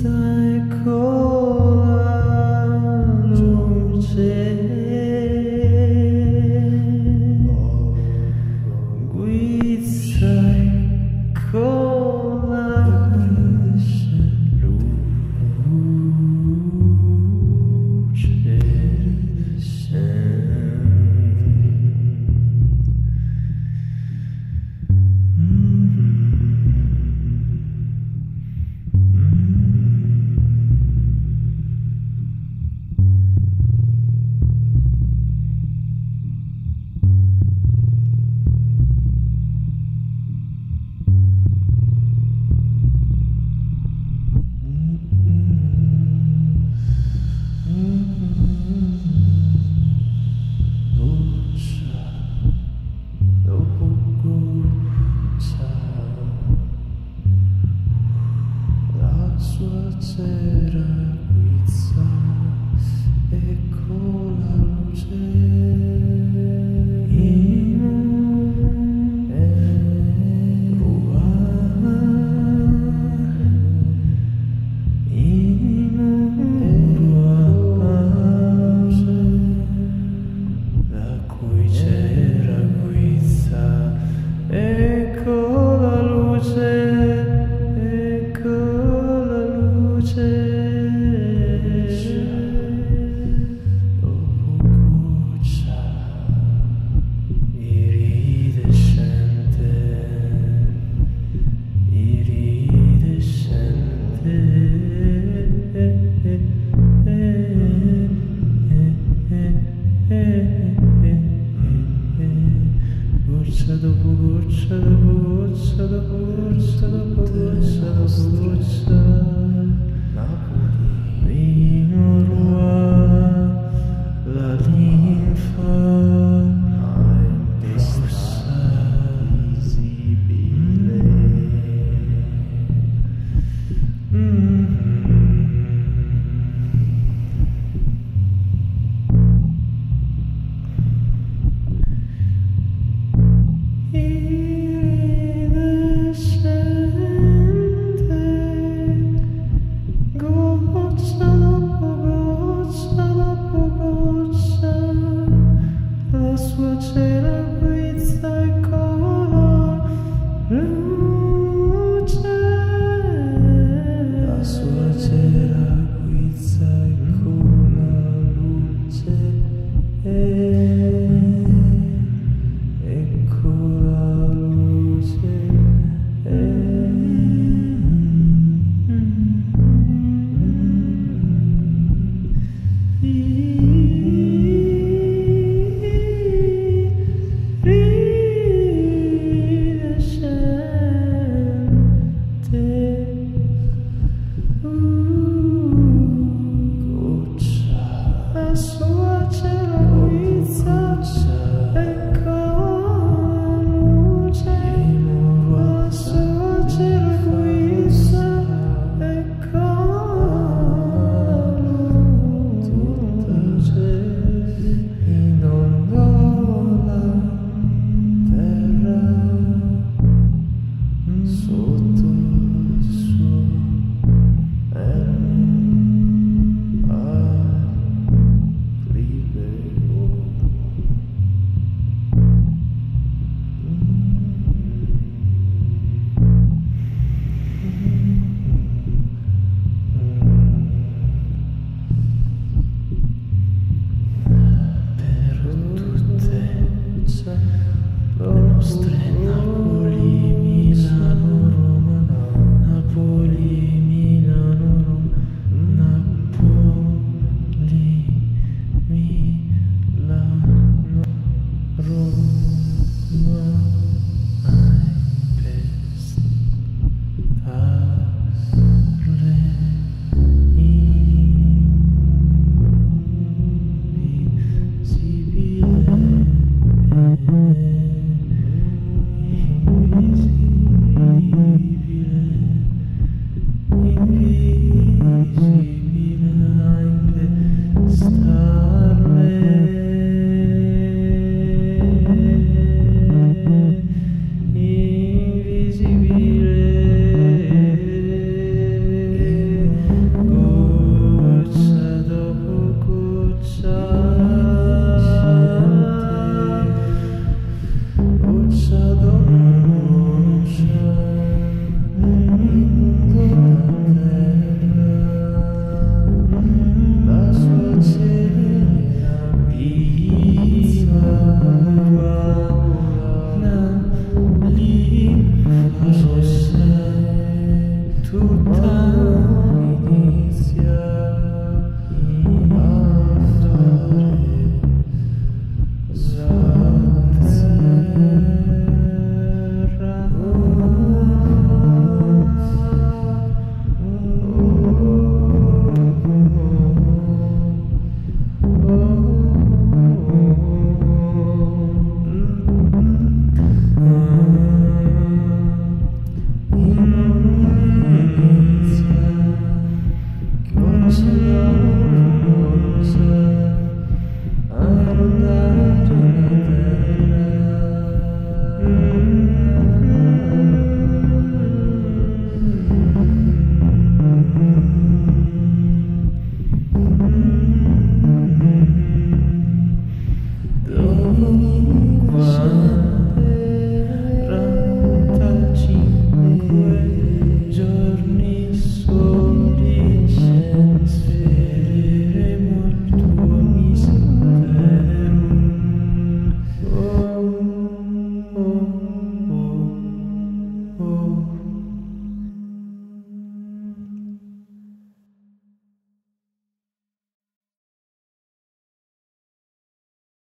so consider